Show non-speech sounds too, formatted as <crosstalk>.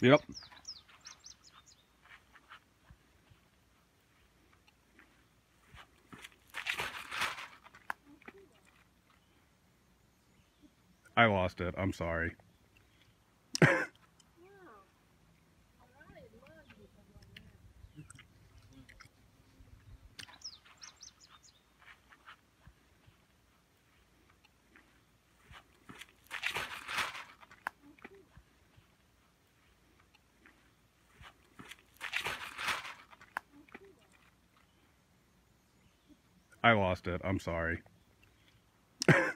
You're? Yep. I lost it. I'm sorry. I lost it. I'm sorry. <laughs>